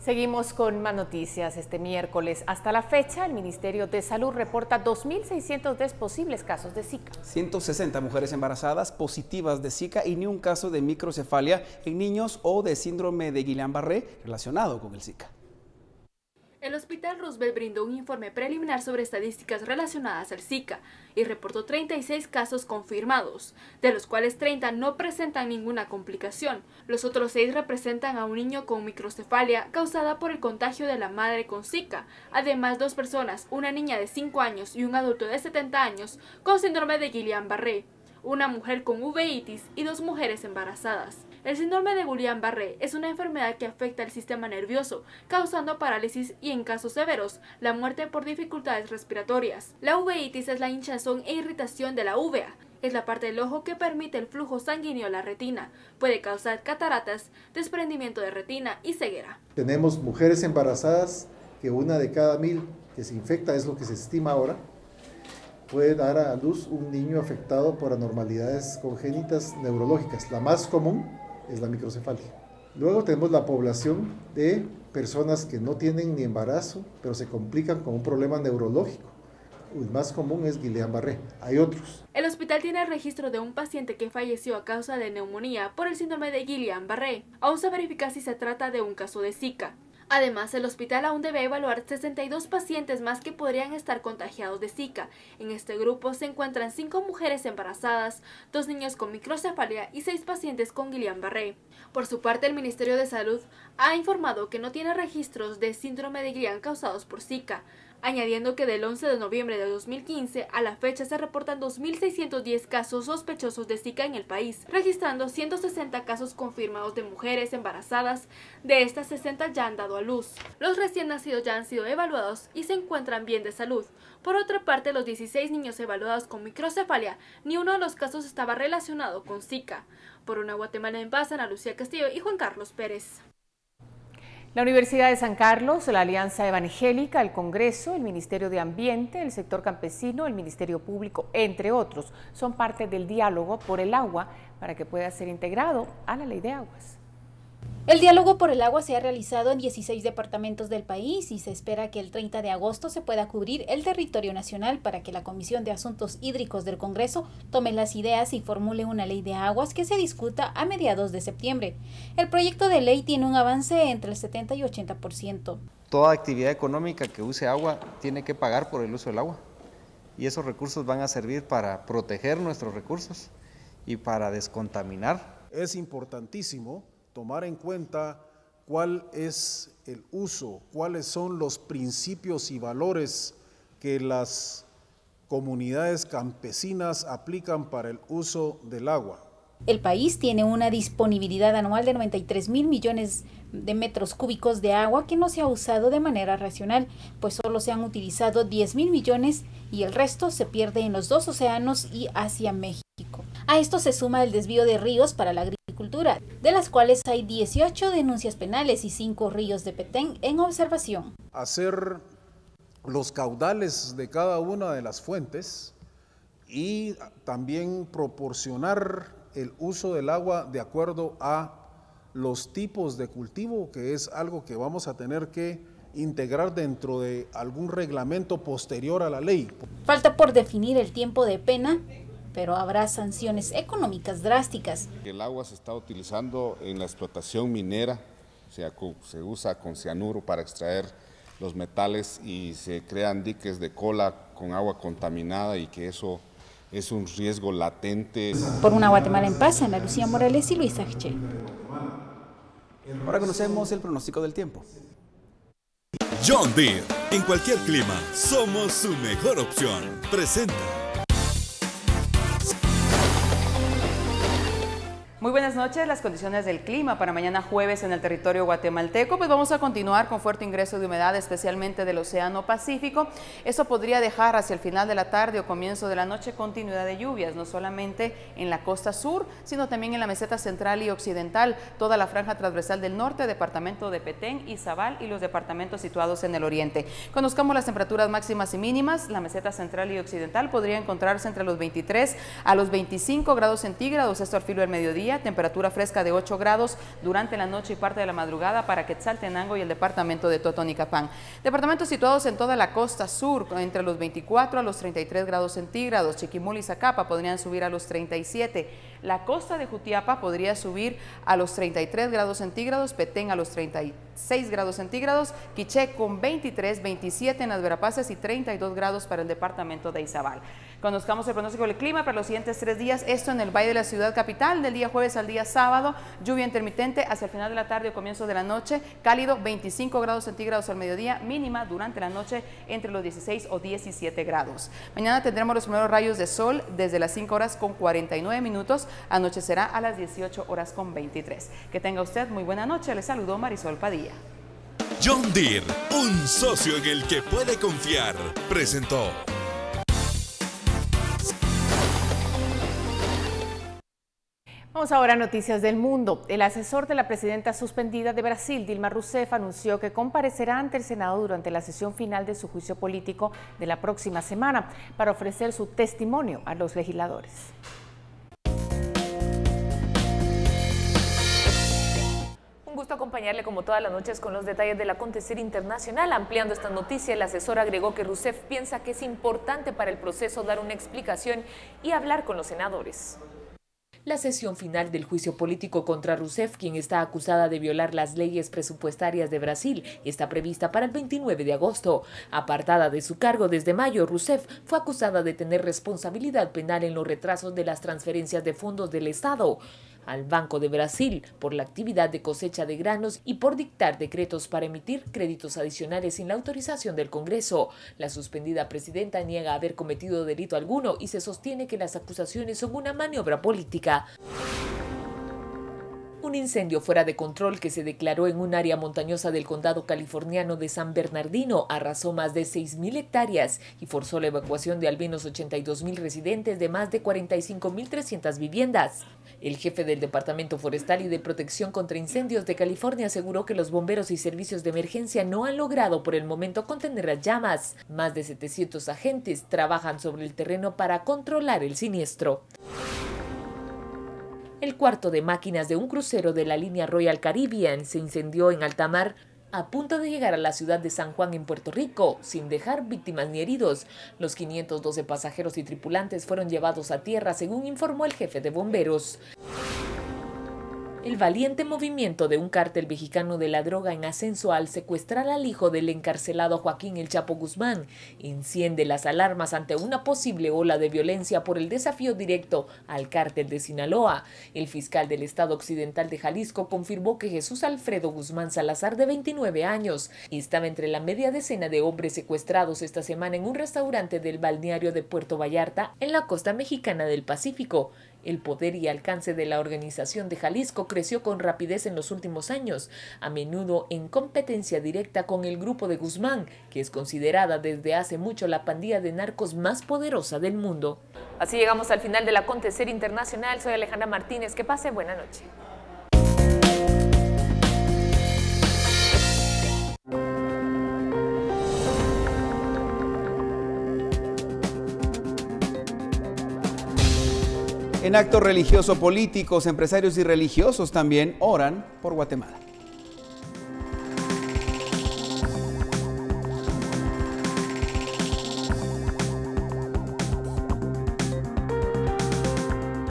Seguimos con más noticias este miércoles. Hasta la fecha, el Ministerio de Salud reporta 2.610 posibles casos de Zika. 160 mujeres embarazadas positivas de Zika y ni un caso de microcefalia en niños o de síndrome de Guillain-Barré relacionado con el Zika. El Hospital Roosevelt brindó un informe preliminar sobre estadísticas relacionadas al Zika y reportó 36 casos confirmados, de los cuales 30 no presentan ninguna complicación. Los otros 6 representan a un niño con microcefalia causada por el contagio de la madre con Zika. Además, dos personas, una niña de 5 años y un adulto de 70 años, con síndrome de Guillain-Barré, una mujer con uveitis y dos mujeres embarazadas. El síndrome de Guillain-Barré es una enfermedad que afecta el sistema nervioso, causando parálisis y, en casos severos, la muerte por dificultades respiratorias. La uveitis es la hinchazón e irritación de la uvea. Es la parte del ojo que permite el flujo sanguíneo a la retina. Puede causar cataratas, desprendimiento de retina y ceguera. Tenemos mujeres embarazadas que una de cada mil que se infecta es lo que se estima ahora puede dar a luz un niño afectado por anormalidades congénitas neurológicas. La más común es la microcefalia. Luego tenemos la población de personas que no tienen ni embarazo, pero se complican con un problema neurológico. El más común es Guillain-Barré. Hay otros. El hospital tiene el registro de un paciente que falleció a causa de neumonía por el síndrome de Guillain-Barré. Aún se verifica si se trata de un caso de Zika. Además, el hospital aún debe evaluar 62 pacientes más que podrían estar contagiados de Zika. En este grupo se encuentran 5 mujeres embarazadas, 2 niños con microcefalia y 6 pacientes con Guillain-Barré. Por su parte, el Ministerio de Salud ha informado que no tiene registros de síndrome de Guillain causados por Zika añadiendo que del 11 de noviembre de 2015 a la fecha se reportan 2.610 casos sospechosos de Zika en el país, registrando 160 casos confirmados de mujeres embarazadas, de estas 60 ya han dado a luz. Los recién nacidos ya han sido evaluados y se encuentran bien de salud. Por otra parte, los 16 niños evaluados con microcefalia, ni uno de los casos estaba relacionado con Zika. Por una Guatemala en paz, Ana Lucía Castillo y Juan Carlos Pérez. La Universidad de San Carlos, la Alianza Evangélica, el Congreso, el Ministerio de Ambiente, el sector campesino, el Ministerio Público, entre otros, son parte del diálogo por el agua para que pueda ser integrado a la ley de aguas. El diálogo por el agua se ha realizado en 16 departamentos del país y se espera que el 30 de agosto se pueda cubrir el territorio nacional para que la Comisión de Asuntos Hídricos del Congreso tome las ideas y formule una ley de aguas que se discuta a mediados de septiembre. El proyecto de ley tiene un avance entre el 70 y 80%. Toda actividad económica que use agua tiene que pagar por el uso del agua y esos recursos van a servir para proteger nuestros recursos y para descontaminar. Es importantísimo tomar en cuenta cuál es el uso, cuáles son los principios y valores que las comunidades campesinas aplican para el uso del agua. El país tiene una disponibilidad anual de 93 mil millones de metros cúbicos de agua que no se ha usado de manera racional, pues solo se han utilizado 10 mil millones y el resto se pierde en los dos océanos y hacia México. A esto se suma el desvío de ríos para la agricultura, de las cuales hay 18 denuncias penales y 5 ríos de Petén en observación. Hacer los caudales de cada una de las fuentes y también proporcionar el uso del agua de acuerdo a los tipos de cultivo, que es algo que vamos a tener que integrar dentro de algún reglamento posterior a la ley. Falta por definir el tiempo de pena pero habrá sanciones económicas drásticas. El agua se está utilizando en la explotación minera, sea, se usa con cianuro para extraer los metales y se crean diques de cola con agua contaminada y que eso es un riesgo latente. Por una Guatemala en paz, Ana Lucía Morales y Luisa H. Ahora conocemos el pronóstico del tiempo. John Deere, en cualquier clima, somos su mejor opción. Presenta. Muy buenas noches. Las condiciones del clima para mañana jueves en el territorio guatemalteco. Pues vamos a continuar con fuerte ingreso de humedad, especialmente del Océano Pacífico. Eso podría dejar hacia el final de la tarde o comienzo de la noche continuidad de lluvias, no solamente en la costa sur, sino también en la meseta central y occidental, toda la franja transversal del norte, departamento de Petén y Zabal y los departamentos situados en el oriente. Conozcamos las temperaturas máximas y mínimas. La meseta central y occidental podría encontrarse entre los 23 a los 25 grados centígrados, esto al filo del mediodía temperatura fresca de 8 grados durante la noche y parte de la madrugada para Quetzaltenango y el departamento de Totonicapán. Departamentos situados en toda la costa sur, entre los 24 a los 33 grados centígrados. Chiquimul y Zacapa podrían subir a los 37. La costa de Jutiapa podría subir a los 33 grados centígrados, Petén a los 36 grados centígrados, Quiché con 23, 27 en las Verapaces y 32 grados para el departamento de Izabal. Conozcamos el pronóstico del clima para los siguientes tres días. Esto en el Valle de la Ciudad Capital, del día jueves al día sábado. Lluvia intermitente hacia el final de la tarde o comienzo de la noche. Cálido, 25 grados centígrados al mediodía. Mínima durante la noche entre los 16 o 17 grados. Mañana tendremos los primeros rayos de sol desde las 5 horas con 49 minutos. Anochecerá a las 18 horas con 23. Que tenga usted muy buena noche. Le saludó Marisol Padilla. John Deere, un socio en el que puede confiar, presentó. Vamos ahora a noticias del mundo. El asesor de la presidenta suspendida de Brasil, Dilma Rousseff, anunció que comparecerá ante el Senado durante la sesión final de su juicio político de la próxima semana para ofrecer su testimonio a los legisladores. Gusto acompañarle como todas las noches con los detalles del acontecer internacional. Ampliando esta noticia, el asesor agregó que Rousseff piensa que es importante para el proceso dar una explicación y hablar con los senadores. La sesión final del juicio político contra Rousseff, quien está acusada de violar las leyes presupuestarias de Brasil, está prevista para el 29 de agosto. Apartada de su cargo desde mayo, Rousseff fue acusada de tener responsabilidad penal en los retrasos de las transferencias de fondos del Estado al Banco de Brasil por la actividad de cosecha de granos y por dictar decretos para emitir créditos adicionales sin la autorización del Congreso. La suspendida presidenta niega haber cometido delito alguno y se sostiene que las acusaciones son una maniobra política. Un incendio fuera de control que se declaró en un área montañosa del condado californiano de San Bernardino arrasó más de 6.000 hectáreas y forzó la evacuación de al menos 82.000 residentes de más de 45.300 viviendas. El jefe del Departamento Forestal y de Protección contra Incendios de California aseguró que los bomberos y servicios de emergencia no han logrado por el momento contener las llamas. Más de 700 agentes trabajan sobre el terreno para controlar el siniestro. El cuarto de máquinas de un crucero de la línea Royal Caribbean se incendió en alta mar a punto de llegar a la ciudad de San Juan en Puerto Rico, sin dejar víctimas ni heridos. Los 512 pasajeros y tripulantes fueron llevados a tierra, según informó el jefe de bomberos. El valiente movimiento de un cártel mexicano de la droga en ascenso al secuestrar al hijo del encarcelado Joaquín El Chapo Guzmán enciende las alarmas ante una posible ola de violencia por el desafío directo al cártel de Sinaloa. El fiscal del Estado Occidental de Jalisco confirmó que Jesús Alfredo Guzmán Salazar, de 29 años, estaba entre la media decena de hombres secuestrados esta semana en un restaurante del balneario de Puerto Vallarta, en la costa mexicana del Pacífico. El poder y alcance de la organización de Jalisco creció con rapidez en los últimos años, a menudo en competencia directa con el grupo de Guzmán, que es considerada desde hace mucho la pandilla de narcos más poderosa del mundo. Así llegamos al final del acontecer internacional. Soy Alejandra Martínez. Que pase buena noche. En actos religioso políticos, empresarios y religiosos también oran por Guatemala.